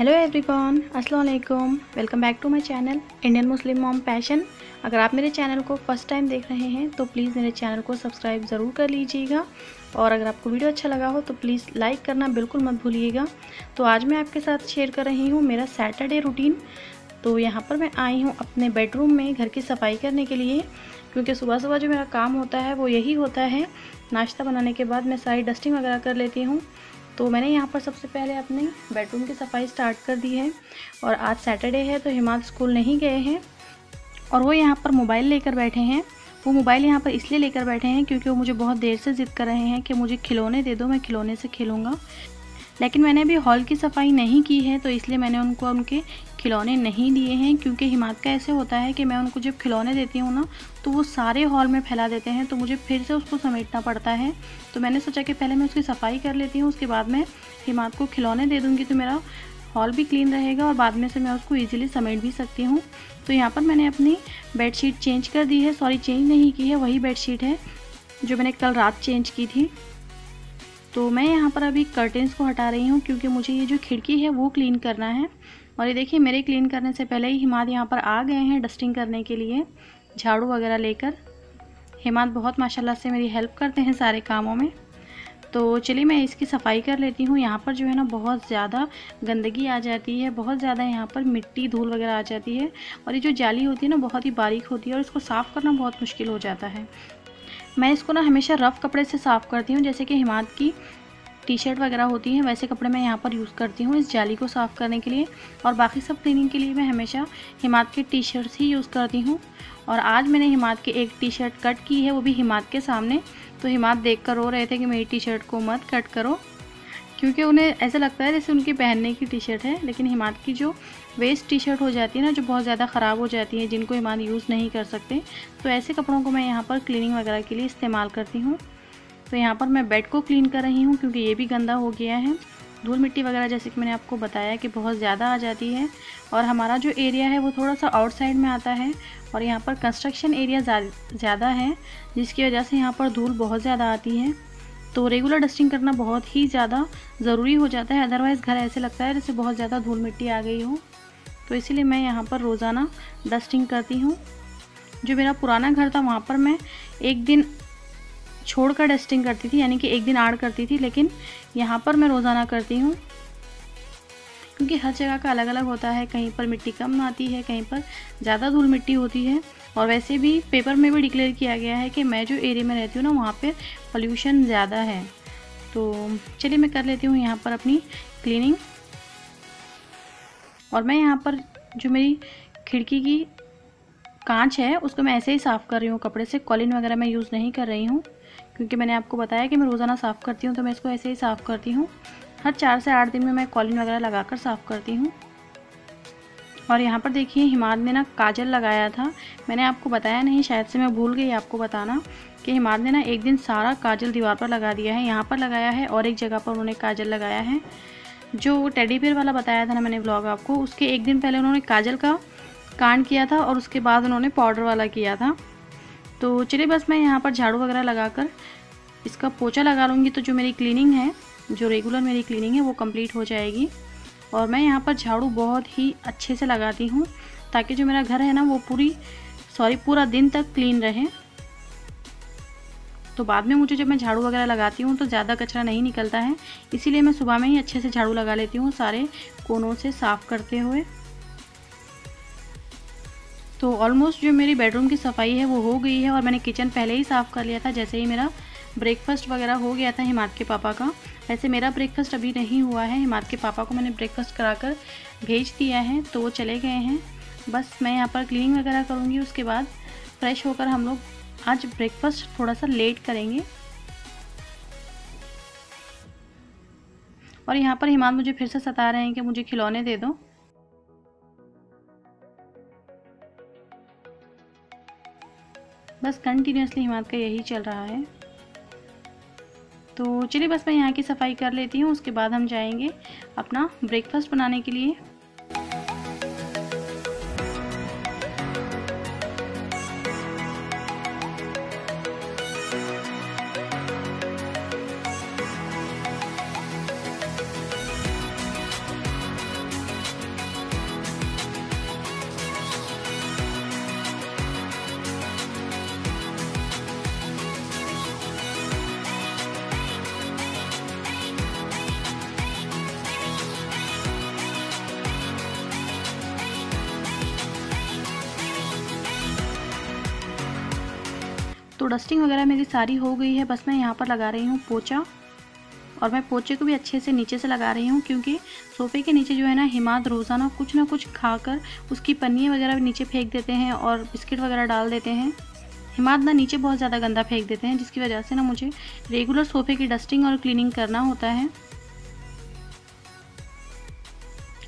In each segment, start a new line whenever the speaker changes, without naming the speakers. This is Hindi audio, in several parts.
हेलो एवरीवन अस्सलाम वालेकुम welcome back to my channel Indian Muslim mom passion अगर आप मेरे चैनल को फ़र्स्ट टाइम देख रहे हैं तो प्लीज़ मेरे चैनल को सब्सक्राइब ज़रूर कर लीजिएगा। और अगर आपको वीडियो अच्छा लगा हो तो प्लीज़ लाइक करना बिल्कुल मत भूलिएगा। तो आज मैं आपके साथ शेयर कर रही हूँ मेरा सैटरडे रूटीन तो यहाँ पर मैं आई हूँ अपने बेडरूम में घर की सफ़ाई करने के लिए। क्योंकि सुबह सुबह जो मेरा काम होता है, वो यही होता है। नाश्ता बनाने के बाद मैं सारी डस्टिंग वगैरह कर लेती हूँ। तो मैंने यहाँ पर सबसे पहले अपने बेडरूम की सफ़ाई स्टार्ट कर दी है और आज सैटरडे है तो हिमांत स्कूल नहीं गए हैं और वो यहाँ पर मोबाइल लेकर बैठे हैं। वो मोबाइल यहाँ पर इसलिए लेकर बैठे हैं क्योंकि वो मुझे बहुत देर से ज़िद कर रहे हैं कि मुझे खिलौने दे दो, मैं खिलौने से खेलूँगा। लेकिन मैंने अभी हॉल की सफ़ाई नहीं की है तो इसलिए मैंने उनको, उनके खिलौने नहीं दिए हैं, क्योंकि हिमात का ऐसे होता है कि मैं उनको जब खिलौने देती हूँ ना तो वो सारे हॉल में फैला देते हैं तो मुझे फिर से उसको समेटना पड़ता है। तो मैंने सोचा कि पहले मैं उसकी सफ़ाई कर लेती हूँ, उसके बाद मैं हिमात को खिलौने दे दूँगी तो मेरा हॉल भी क्लीन रहेगा और बाद में से मैं उसको ईजिली समेट भी सकती हूँ। तो यहाँ पर मैंने अपनी बेडशीट चेंज कर दी है, सॉरी, चेंज नहीं की है, वही बेडशीट है, जो मैंने कल रात चेंज की थी। तो मैं यहाँ पर अभी कर्टेंस को हटा रही हूँ, क्योंकि मुझे ये जो खिड़की है, वो क्लीन करना है। और ये देखिए, मेरे क्लीन करने से पहले ही हिमाद यहाँ पर आ गए हैं डस्टिंग करने के लिए, झाड़ू वगैरह लेकर। हिमाद बहुत माशाल्लाह से मेरी हेल्प करते हैं सारे कामों में। तो चलिए मैं इसकी सफ़ाई कर लेती हूँ। यहाँ पर जो है ना, बहुत ज़्यादा गंदगी आ जाती है, बहुत ज़्यादा यहाँ पर मिट्टी धूल वगैरह आ जाती है और ये जो जाली होती है ना, बहुत ही बारीक होती है और इसको साफ़ करना बहुत मुश्किल हो जाता है। मैं इसको ना हमेशा रफ़ कपड़े से साफ़ करती हूँ, जैसे कि हिमाद की टी शर्ट वगैरह होती है, वैसे कपड़े मैं यहाँ पर यूज़ करती हूँ इस जाली को साफ़ करने के लिए और बाकी सब क्लीनिंग के लिए मैं हमेशा हिमाद के टी शर्ट्स ही यूज़ करती हूँ। और आज मैंने हिमात की एक टी शर्ट कट की है, वो भी हिमाद के सामने। तो हिमात देख कर रो रहे थे कि मेरी टी शर्ट को मत कट करो, क्योंकि उन्हें ऐसा लगता है जैसे उनकी पहनने की टी शर्ट है। लेकिन हिमाद की जो वेस्ट टी शर्ट हो जाती है ना, जो बहुत ज़्यादा ख़राब हो जाती है, जिनको हिमाद यूज़ नहीं कर सकते तो ऐसे कपड़ों को मैं यहाँ पर क्लीनिंग वगैरह के लिए इस्तेमाल करती हूँ। तो यहाँ पर मैं बेड को क्लीन कर रही हूँ क्योंकि ये भी गंदा हो गया है। धूल मिट्टी वगैरह जैसे कि मैंने आपको बताया कि बहुत ज़्यादा आ जाती है। और हमारा जो एरिया है वो थोड़ा सा आउटसाइड में आता है और यहाँ पर कंस्ट्रक्शन एरिया ज़्यादा है, जिसकी वजह से यहाँ पर धूल बहुत ज़्यादा आती है। तो रेगुलर डस्टिंग करना बहुत ही ज़्यादा ज़रूरी हो जाता है अदरवाइज़ घर ऐसे लगता है जैसे बहुत ज़्यादा धूल मिट्टी आ गई हो। तो इसीलिए मैं यहाँ पर रोज़ाना डस्टिंग करती हूँ। जो मेरा पुराना घर था वहाँ पर मैं एक दिन छोड़ कर डस्टिंग करती थी, यानी कि एक दिन आड़ करती थी, लेकिन यहाँ पर मैं रोज़ाना करती हूँ। क्योंकि हर जगह का अलग अलग होता है, कहीं पर मिट्टी कम आती है, कहीं पर ज़्यादा धूल मिट्टी होती है। और वैसे भी पेपर में भी डिक्लेयर किया गया है कि मैं जो एरिया में रहती हूँ ना, वहाँ पर पोल्यूशन ज़्यादा है। तो चलिए मैं कर लेती हूँ यहाँ पर अपनी क्लीनिंग और मैं यहाँ पर जो मेरी खिड़की की कांच है, उसको मैं ऐसे ही साफ़ कर रही हूँ, कपड़े से। कॉलिन वगैरह मैं यूज़ नहीं कर रही हूँ। क्योंकि मैंने आपको बताया कि मैं रोज़ाना साफ़ करती हूँ तो मैं इसको ऐसे ही साफ़ करती हूँ। हर चार से आठ दिन में मैं कॉलिन वगैरह लगा कर साफ़ करती हूँ। और यहाँ पर देखिए, हिमाद ने ना काजल लगाया था। मैंने आपको बताया नहीं, शायद से मैं भूल गई आपको बताना कि हिमाद ने ना एक दिन सारा काजल दीवार पर लगा दिया है, यहाँ पर लगाया है और एक जगह पर उन्होंने काजल लगाया है। जो टेडी पेयर वाला बताया था ना मैंने ब्लॉग आपको, उसके एक दिन पहले उन्होंने काजल का कांड किया था और उसके बाद उन्होंने पाउडर वाला किया था। तो चलिए बस मैं यहाँ पर झाड़ू वगैरह लगाकर इसका पोछा लगा लूँगी। तो जो मेरी क्लीनिंग है, जो रेगुलर मेरी क्लीनिंग है, वो कंप्लीट हो जाएगी। और मैं यहाँ पर झाड़ू बहुत ही अच्छे से लगाती हूँ, ताकि जो मेरा घर है ना, वो पूरी सॉरी पूरा दिन तक क्लीन रहे। तो बाद में मुझे जब मैं झाड़ू वगैरह लगाती हूँ तो ज़्यादा कचरा नहीं निकलता है। इसीलिए मैं सुबह में ही अच्छे से झाड़ू लगा लेती हूँ सारे कोनों से साफ़ करते हुए। तो ऑलमोस्ट जो मेरी बेडरूम की सफ़ाई है वो हो गई है और मैंने किचन पहले ही साफ़ कर लिया था, जैसे ही मेरा ब्रेकफास्ट वगैरह हो गया था हिमाद के पापा का। वैसे मेरा ब्रेकफास्ट अभी नहीं हुआ है हिमाद के पापा को मैंने ब्रेकफास्ट कराकर भेज दिया है तो वो चले गए हैं। बस मैं यहाँ पर क्लीनिंग वगैरह करूँगी, उसके बाद फ्रेश होकर हम लोग आज ब्रेकफास्ट थोड़ा सा लेट करेंगे। और यहाँ पर हिमाद मुझे फिर से सता रहे हैं कि मुझे खिलौने दे दो। बस कंटिन्यूसली हिमाद का यही चल रहा है। तो चलिए बस मैं यहाँ की सफ़ाई कर लेती हूँ, उसके बाद हम जाएँगे अपना ब्रेकफास्ट बनाने के लिए। तो डस्टिंग वगैरह मेरी सारी हो गई है। बस मैं यहाँ पर लगा रही हूँ पोचा। और मैं पोचे को भी अच्छे से नीचे से लगा रही हूँ क्योंकि सोफ़े के नीचे जो है ना, हिमाद रोज़ाना कुछ ना कुछ खाकर उसकी पन्नी वगैरह नीचे फेंक देते हैं और बिस्किट वगैरह डाल देते हैं। हिमाद ना नीचे बहुत ज़्यादा गंदा फेंक देते हैं, जिसकी वजह से ना मुझे रेगुलर सोफ़े की डस्टिंग और क्लीनिंग करना होता है।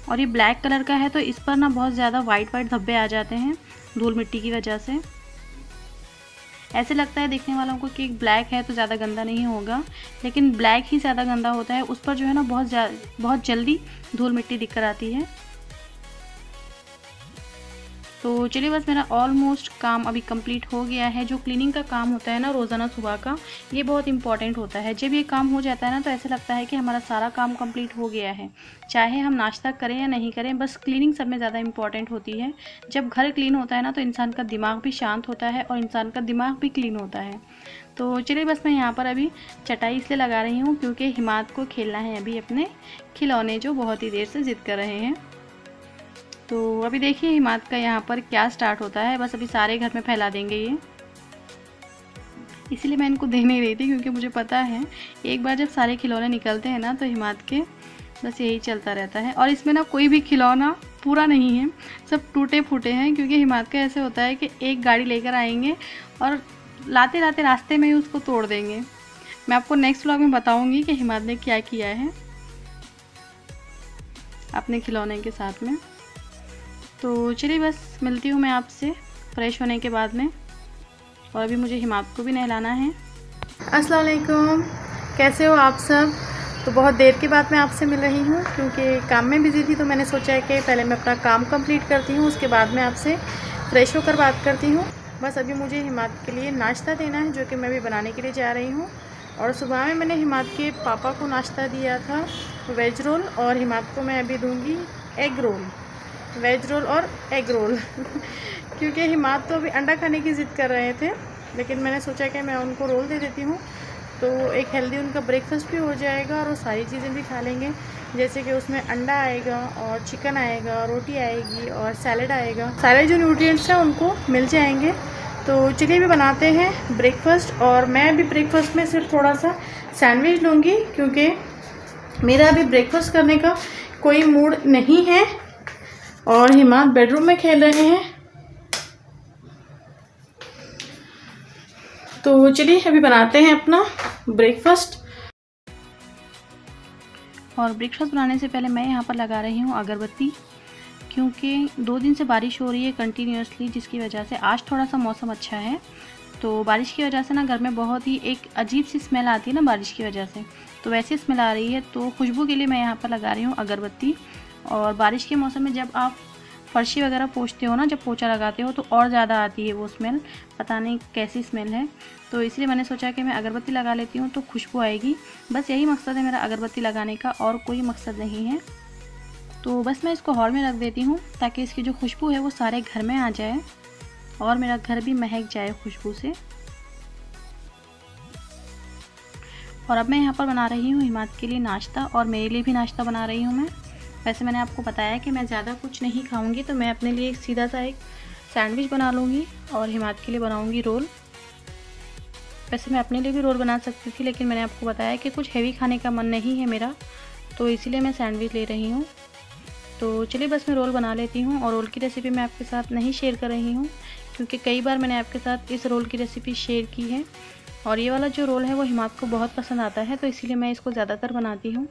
और ये ब्लैक कलर का है तो इस पर ना बहुत ज़्यादा वाइट वाइट धब्बे आ जाते हैं, धूल मिट्टी की वजह से। ऐसे लगता है देखने वालों को कि ब्लैक है तो ज़्यादा गंदा नहीं होगा, लेकिन ब्लैक ही ज़्यादा गंदा होता है, उस पर जो है ना बहुत बहुत जल्दी धूल मिट्टी दिख कर आती है। तो चलिए बस मेरा ऑलमोस्ट काम अभी कंप्लीट हो गया है। जो क्लीनिंग का काम होता है ना, रोज़ाना सुबह का, ये बहुत इंपॉर्टेंट होता है। जब ये काम हो जाता है ना तो ऐसा लगता है कि हमारा सारा काम कंप्लीट हो गया है। चाहे हम नाश्ता करें या नहीं करें, बस क्लीनिंग सब में ज़्यादा इंपॉर्टेंट होती है। जब घर क्लीन होता है ना तो इंसान का दिमाग भी शांत होता है और इंसान का दिमाग भी क्लीन होता है। तो चलिए बस मैं यहाँ पर अभी चटाई इसलिए लगा रही हूँ, क्योंकि हिमात को खेलना है अभी अपने खिलौने जो बहुत ही देर से ज़िद कर रहे हैं। तो अभी देखिए हिमात का यहाँ पर क्या स्टार्ट होता है। बस अभी सारे घर में फैला देंगे ये। इसीलिए मैं इनको दे नहीं रही थी, क्योंकि मुझे पता है, एक बार जब सारे खिलौने निकलते हैं ना तो हिमात के बस यही चलता रहता है। और इसमें ना कोई भी खिलौना पूरा नहीं है, सब टूटे फूटे हैं, क्योंकि हिमात का ऐसे होता है कि एक गाड़ी लेकर आएँगे और लाते लाते रास्ते में ही उसको तोड़ देंगे। मैं आपको नेक्स्ट व्लॉग में बताऊँगी कि हिमात ने क्या किया है अपने खिलौने के साथ में। तो चलिए बस, मिलती हूँ मैं आपसे फ्रेश होने के बाद में। और अभी मुझे हिमात को भी नहलाना है। अस्सलाम वालेकुम। कैसे हो आप सब? तो बहुत देर के बाद मैं आपसे मिल रही हूँ, क्योंकि काम में बिज़ी थी तो मैंने सोचा है कि पहले मैं अपना काम कंप्लीट करती हूँ, उसके बाद मैं आपसे फ्रेश होकर बात करती हूँ। बस अभी मुझे हिमात के लिए नाश्ता देना है, जो कि मैं भी बनाने के लिए जा रही हूँ। और सुबह में मैंने हिमात के पापा को नाश्ता दिया था, वेज रोल, और हिमात को मैं अभी दूँगी एग रोल। वेज रोल और एग रोल। क्योंकि हिमात तो अभी अंडा खाने की ज़िद कर रहे थे, लेकिन मैंने सोचा कि मैं उनको रोल दे देती हूँ तो एक हेल्दी उनका ब्रेकफास्ट भी हो जाएगा और वो सारी चीज़ें भी खा लेंगे। जैसे कि उसमें अंडा आएगा और चिकन आएगा, रोटी आएगी और सैलड आएगा। सारे जो न्यूट्रिएंट्स हैं उनको मिल जाएँगे। तो चलिए भी बनाते हैं ब्रेकफास्ट और मैं भी ब्रेकफास्ट में सिर्फ़ थोड़ा सा सैंडविच लूँगी, क्योंकि मेरा अभी ब्रेकफास्ट करने का कोई मूड नहीं है। और हिमात बेडरूम में खेल रहे हैं। तो चलिए अभी बनाते हैं अपना ब्रेकफास्ट और ब्रेकफास्ट बनाने से पहले मैं यहाँ पर लगा रही हूँ अगरबत्ती, क्योंकि दो दिन से बारिश हो रही है कंटिन्यूसली जिसकी वजह से आज थोड़ा सा मौसम अच्छा है। तो बारिश की वजह से ना घर में बहुत ही एक अजीब सी स्मेल आती है ना बारिश की वजह से। तो वैसी स्मेल आ रही है तो खुशबू के लिए मैं यहाँ पर लगा रही हूँ अगरबत्ती। और बारिश के मौसम में जब आप फर्शी वगैरह पोछते हो ना, जब पोछा लगाते हो तो और ज़्यादा आती है वो स्मेल पता नहीं कैसी स्मेल है। तो इसलिए मैंने सोचा कि मैं अगरबत्ती लगा लेती हूँ तो खुशबू आएगी। बस यही मकसद है मेरा अगरबत्ती लगाने का और कोई मकसद नहीं है। तो बस मैं इसको हॉल में रख देती हूँ ताकि इसकी जो खुशबू है वो सारे घर में आ जाए और मेरा घर भी महक जाए खुशबू से। और अब मैं यहाँ पर बना रही हूँ हिमात के लिए नाश्ता और मेरे लिए भी नाश्ता बना रही हूँ मैं। वैसे मैंने आपको बताया कि मैं ज़्यादा कुछ नहीं खाऊँगी तो मैं अपने लिए एक सीधा सा एक सैंडविच बना लूँगी और हिमात के लिए बनाऊँगी रोल। वैसे मैं अपने लिए भी रोल बना सकती थी, लेकिन मैंने आपको बताया कि कुछ हैवी खाने का मन नहीं है मेरा तो इसीलिए मैं सैंडविच ले रही हूँ। तो चलिए बस मैं रोल बना लेती हूँ और रोल की रेसिपी मैं आपके साथ नहीं शेयर कर रही हूँ, क्योंकि कई बार मैंने आपके साथ इस रोल की रेसिपी शेयर की है। और ये वाला जो रोल है, वो हिमात को बहुत पसंद आता है तो इसीलिए मैं इसको ज़्यादातर बनाती हूँ।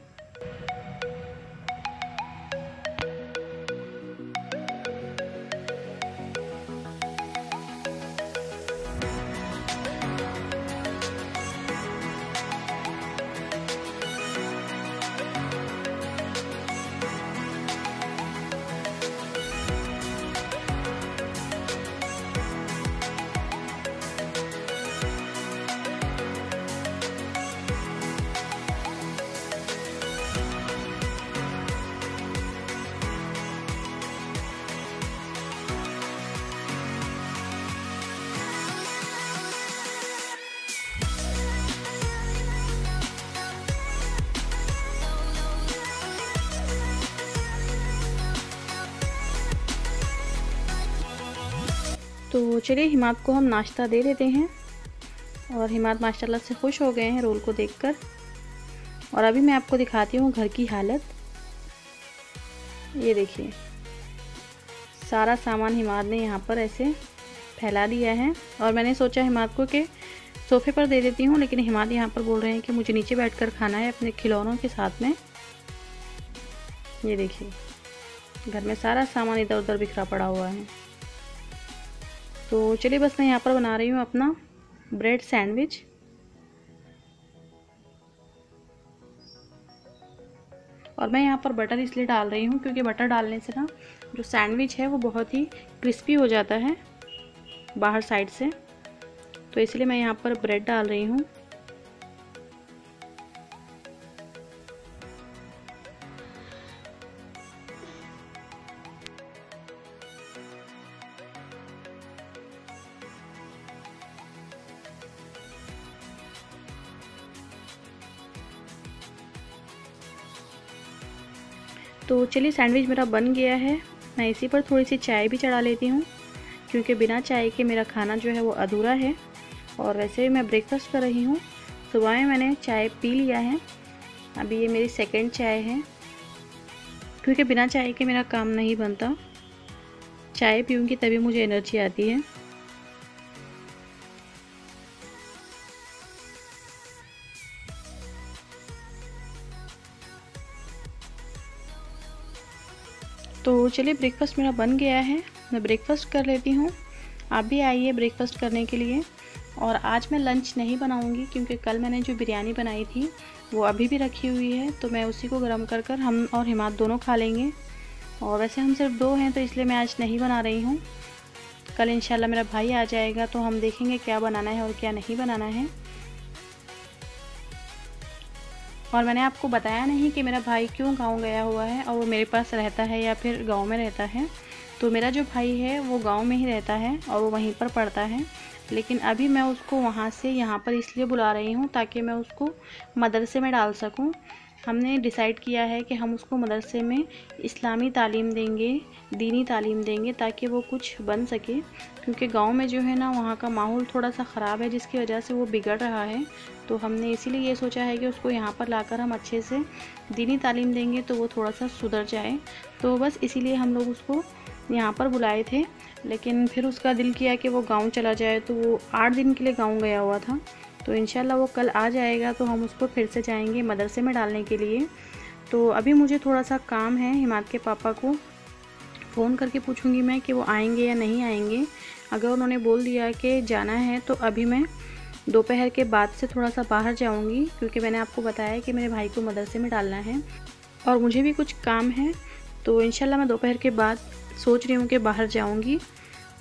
तो चलिए हिमात को हम नाश्ता दे देते हैं। और हिमात माशाल्लाह से खुश हो गए हैं रोल को देखकर। और अभी मैं आपको दिखाती हूँ घर की हालत। ये देखिए। सारा सामान हिमाद ने यहाँ पर ऐसे फैला दिया है। और मैंने सोचा हिमाद को कि सोफ़े पर दे देती हूँ, लेकिन हिमाद यहाँ पर बोल रहे हैं कि मुझे नीचे बैठकर खाना है अपने खिलौनों के साथ में। ये देखिए। घर में सारा सामान इधर उधर बिखरा पड़ा हुआ है। तो चलिए बस मैं यहाँ पर बना रही हूँ अपना ब्रेड सैंडविच और मैं यहाँ पर बटर इसलिए डाल रही हूँ क्योंकि बटर डालने से ना जो सैंडविच है वो बहुत ही क्रिस्पी हो जाता है बाहर साइड से। तो इसलिए मैं यहाँ पर ब्रेड डाल रही हूँ। चलिए सैंडविच मेरा बन गया है। मैं इसी पर थोड़ी सी चाय भी चढ़ा लेती हूँ, क्योंकि बिना चाय के मेरा खाना जो है वो अधूरा है। और वैसे भी मैं ब्रेकफास्ट कर रही हूँ। सुबह में मैंने चाय पी लिया है। अभी ये मेरी सेकेंड चाय है, क्योंकि बिना चाय के मेरा काम नहीं बनता। चाय पीऊँगी तभी मुझे एनर्जी आती है। चलिए ब्रेकफास्ट मेरा बन गया है। मैं ब्रेकफास्ट कर लेती हूँ। आप भी आइए ब्रेकफास्ट करने के लिए। और आज मैं लंच नहीं बनाऊँगी क्योंकि कल मैंने जो बिरयानी बनाई थी, वो अभी भी रखी हुई है। तो मैं उसी को गर्म कर कर हम और हिमात दोनों खा लेंगे। और वैसे हम सिर्फ़ दो हैं तो इसलिए मैं आज नहीं बना रही हूँ। कल इंशाल्लाह मेरा भाई आ जाएगा तो हम देखेंगे क्या बनाना है और क्या नहीं बनाना है। और मैंने आपको बताया नहीं कि मेरा भाई क्यों गाँव गया हुआ है और वो मेरे पास रहता है या फिर गाँव में रहता है। तो मेरा जो भाई है, वो गाँव में ही रहता है और वो वहीं पर पढ़ता है। लेकिन अभी मैं उसको वहाँ से यहाँ पर इसलिए बुला रही हूँ ताकि मैं उसको मदरसे में डाल सकूँ। हमने डिसाइड किया है कि हम उसको मदरसे में इस्लामी तालीम देंगे, दीनी तालीम देंगे ताकि वो कुछ बन सके। क्योंकि गाँव में जो है ना, वहाँ का माहौल थोड़ा सा ख़राब है, जिसकी वजह से वो बिगड़ रहा है। तो हमने इसीलिए ये सोचा है कि उसको यहाँ पर लाकर हम अच्छे से दीनी तालीम देंगे तो वो थोड़ा सा सुधर जाए। तो बस इसीलिए हम लोग उसको यहाँ पर बुलाए थे, लेकिन फिर उसका दिल किया कि वो गाँव चला जाए तो वो आठ दिन के लिए गाँव गया हुआ था। तो इन वो कल आ जाएगा तो हम उसको फिर से जाएँगे मदरसे में डालने के लिए। तो अभी मुझे थोड़ा सा काम है हिमात के पापा को फ़ोन करके पूछूँगी मैं कि वो आएँगे या नहीं आएँगे। अगर उन्होंने बोल दिया कि जाना है तो अभी मैं दोपहर के बाद से थोड़ा सा बाहर जाऊँगी, क्योंकि मैंने आपको बताया कि मेरे भाई को मदरसे में डालना है। और मुझे भी कुछ काम है तो इन मैं दोपहर के बाद सोच रही हूँ कि बाहर जाऊँगी।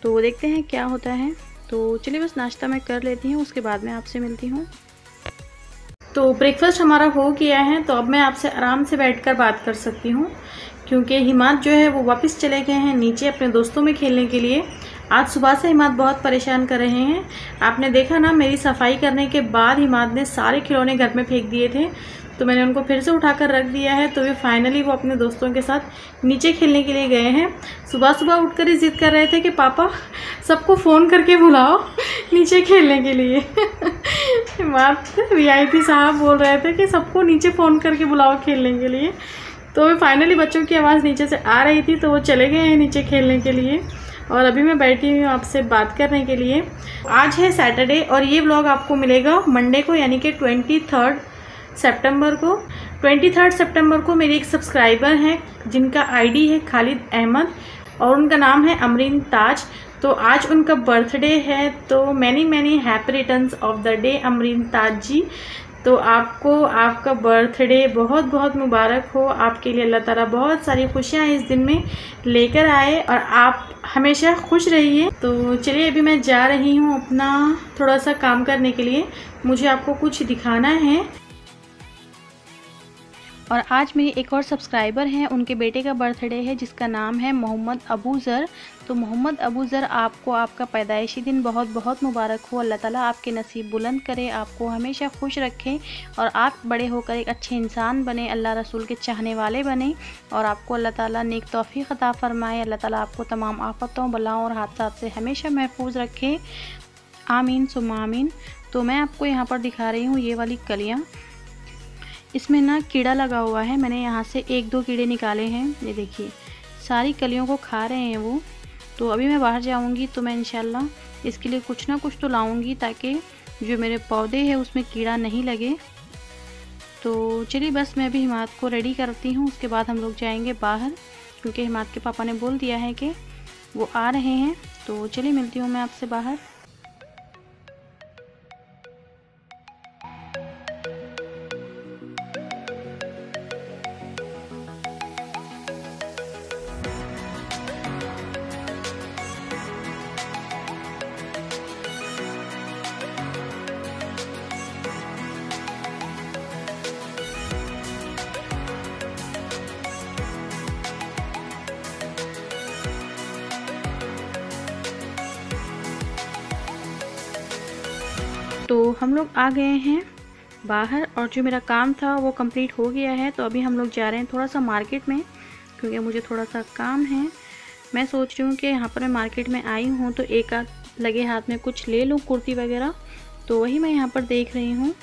तो देखते हैं क्या होता है। तो चलिए बस नाश्ता मैं कर लेती हूँ, उसके बाद मैं आपसे मिलती हूँ। तो ब्रेकफास्ट हमारा हो गया है तो अब मैं आपसे आराम से बैठकर बात कर सकती हूँ, क्योंकि हिमात जो है वो वापस चले गए हैं नीचे अपने दोस्तों में खेलने के लिए। आज सुबह से हिमात बहुत परेशान कर रहे हैं। आपने देखा ना, मेरी सफ़ाई करने के बाद हिमात ने सारे खिलौने घर में फेंक दिए थे। तो मैंने उनको फिर से उठाकर रख दिया है। तो वे फाइनली वो अपने दोस्तों के साथ नीचे खेलने के लिए गए हैं। सुबह सुबह उठकर ही जिद कर रहे थे कि, पापा, सबको फ़ोन करके बुलाओ नीचे खेलने के लिए। बात वी साहब बोल रहे थे कि, सबको नीचे फ़ोन करके बुलाओ खेलने के लिए। तो वे फाइनली बच्चों की आवाज़ नीचे से आ रही थी तो वो चले गए हैं नीचे खेलने के लिए। और अभी मैं बैठी हुई हूँ आपसे बात करने के लिए। आज है सैटरडे और ये ब्लॉग आपको मिलेगा मंडे को, यानी कि ट्वेंटी थर्ड सेप्टेम्बर को। ट्वेंटी थर्ड सेप्टेम्बर को मेरी एक सब्सक्राइबर हैं, जिनका आईडी है खालिद अहमद और उनका नाम है अमरीन ताज। तो आज उनका बर्थडे है तो many many happy returns of the day Amreen Taj ji. तो आपको आपका बर्थडे बहुत बहुत मुबारक हो। आपके लिए अल्लाह ताला बहुत सारी खुशियाँ इस दिन में लेकर आए और आप हमेशा खुश रहिए। तो चलिए, अभी मैं जा रही हूँ अपना थोड़ा सा काम करने के लिए। मुझे आपको कुछ दिखाना है। और आज मेरी एक और सब्सक्राइबर हैं, उनके बेटे का बर्थडे है, जिसका नाम है मोहम्मद अबू ज़र। तो मोहम्मद अबू ज़र, आपको आपका पैदाइशी दिन बहुत बहुत मुबारक हो। अल्लाह ताला आपके नसीब बुलंद करे, आपको हमेशा खुश रखें और आप बड़े होकर एक अच्छे इंसान बने, अल्लाह रसूल के चाहने वाले बने और आपको अल्लाह ताला नेक तोफ़ी ख़ता फ़रमाए। अल्लाह ताला आपको तमाम आफ़तों, बलाओं और हादसा से हमेशा महफूज रखें। आमीन सुमामीन तो मैं आपको यहाँ पर दिखा रही हूँ, ये वाली कलियाँ। इसमें ना कीड़ा लगा हुआ है। मैंने यहाँ से एक दो कीड़े निकाले हैं। ये देखिए, सारी कलियों को खा रहे हैं वो। तो अभी मैं बाहर जाऊँगी तो मैं इंशाल्लाह इसके लिए कुछ ना कुछ तो लाऊँगी ताकि जो मेरे पौधे हैं उसमें कीड़ा नहीं लगे। तो चलिए बस मैं अभी हिमात को रेडी करती हूँ। उसके बाद हम लोग जाएँगे बाहर, क्योंकि हिमात के पापा ने बोल दिया है कि वो आ रहे हैं। तो चलिए मिलती हूँ मैं आपसे बाहर। हम लोग आ गए हैं बाहर और जो मेरा काम था वो कंप्लीट हो गया है तो अभी हम लोग जा रहे हैं थोड़ा सा मार्केट में, क्योंकि मुझे थोड़ा सा काम है। मैं सोच रही हूँ कि यहाँ पर मैं मार्केट में आई हूँ तो एक आध लगे हाथ में कुछ ले लूँ कुर्ती वगैरह तो वही मैं यहाँ पर देख रही हूँ।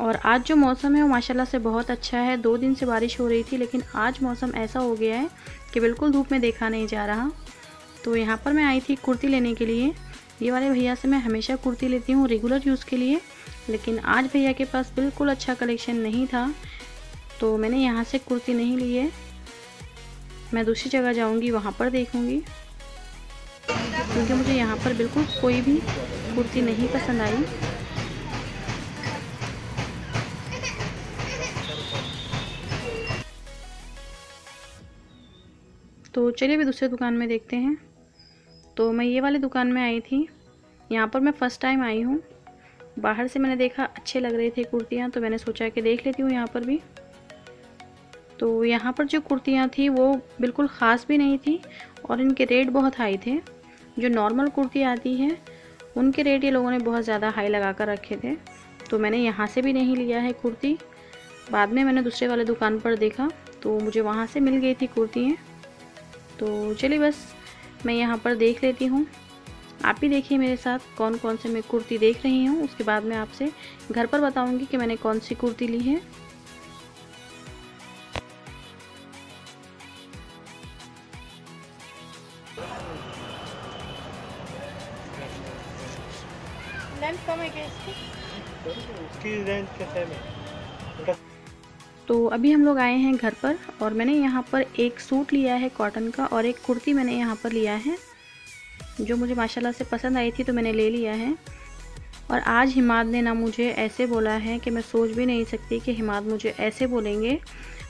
और आज जो मौसम है वो माशाल्लाह से बहुत अच्छा है, दो दिन से बारिश हो रही थी, लेकिन आज मौसम ऐसा हो गया है कि बिल्कुल धूप में देखा नहीं जा रहा। तो यहाँ पर मैं आई थी कुर्ती लेने के लिए ये वाले भैया से मैं हमेशा कुर्ती लेती हूँ रेगुलर यूज़ के लिए, लेकिन आज भैया के पास बिल्कुल अच्छा कलेक्शन नहीं था तो मैंने यहाँ से कुर्ती नहीं ली है। मैं दूसरी जगह जाऊँगी, वहाँ पर देखूँगी। क्योंकि मुझे यहाँ पर बिल्कुल कोई भी कुर्ती नहीं पसंद आई। तो चलिए भी दूसरे दुकान में देखते हैं। तो मैं ये वाली दुकान में आई थी। यहाँ पर मैं फ़र्स्ट टाइम आई हूँ। बाहर से मैंने देखा अच्छे लग रहे थे कुर्तियाँ तो मैंने सोचा कि देख लेती हूँ यहाँ पर भी। तो यहाँ पर जो कुर्तियाँ थी, वो बिल्कुल ख़ास भी नहीं थी और इनके रेट बहुत हाई थे। जो नॉर्मल कुर्ती आती है, उनके रेट ये लोगों ने बहुत ज़्यादा हाई लगा कर रखे थे। तो मैंने यहाँ से भी नहीं लिया है कुर्ती। बाद में मैंने दूसरे वाले दुकान पर देखा तो मुझे वहाँ से मिल गई थी कुर्तियाँ। तो चलिए बस, मैं यहाँ पर देख लेती हूँ। आप भी देखिए मेरे साथ कौन कौन से मैं कुर्ती देख रही हूँ। उसके बाद मैं आपसे घर पर बताऊँगी कि मैंने कौन सी कुर्ती ली है। है? तो अभी हम लोग आए हैं घर पर और मैंने यहाँ पर एक सूट लिया है कॉटन का और एक कुर्ती मैंने यहाँ पर लिया है। जो मुझे माशाल्लाह से पसंद आई थी तो मैंने ले लिया है। और आज हिमाद ने ना मुझे ऐसे बोला है कि मैं सोच भी नहीं सकती कि हिमाद मुझे ऐसे बोलेंगे।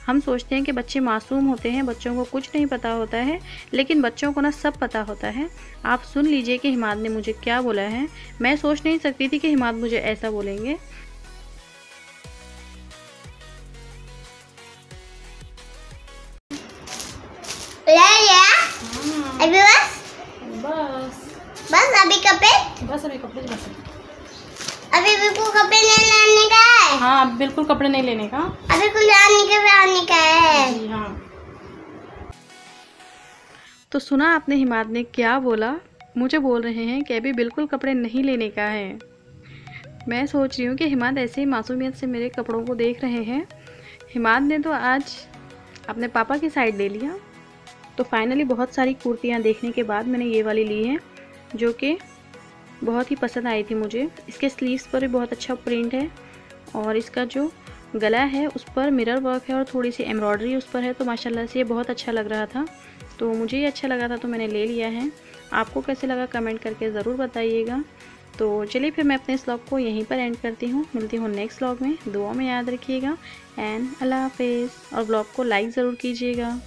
हम सोचते हैं कि बच्चे मासूम होते हैं बच्चों को कुछ नहीं पता होता है लेकिन बच्चों को ना सब पता होता है। आप सुन लीजिए कि हिमाद ने मुझे क्या बोला है। मैं सोच नहीं सकती थी कि हिमाद मुझे ऐसा बोलेंगे।
अभी बस बस बस अभी कपड़े
बस अभी कपड़े बस
अभी बिल्कुल कपड़े नहीं लाने का है
हाँ बिल्कुल कपड़े नहीं लेने का।
अभी कुछ लाने के आने का है
जी हाँ। तो सुना आपने हिमाद ने क्या बोला? मुझे बोल रहे हैं कि अभी बिल्कुल कपड़े नहीं लेने का है। मैं सोच रही हूँ कि हिमाद ऐसे ही मासूमियत से मेरे कपड़ों को देख रहे हैं। हिमाद ने तो आज अपने पापा की साइड ले लिया। तो फाइनली बहुत सारी कुर्तियाँ देखने के बाद मैंने ये वाली ली है, जो कि बहुत ही पसंद आई थी मुझे। इसके स्लीव्स पर भी बहुत अच्छा प्रिंट है और इसका जो गला है, उस पर मिरर वर्क है और थोड़ी सी एम्ब्रॉयडरी उस पर है तो माशाल्लाह से ये बहुत अच्छा लग रहा था। तो मुझे ये अच्छा लगा था तो मैंने ले लिया है। आपको कैसे लगा कमेंट करके ज़रूर बताइएगा। तो चलिए फिर मैं अपने इस व्लॉग को यहीं पर एंड करती हूँ। मिलती हूँ नेक्स्ट व्लॉग में। दुआ में याद रखिएगा। एंड अल्लाह हाफिज़। और ब्लॉग को लाइक ज़रूर कीजिएगा।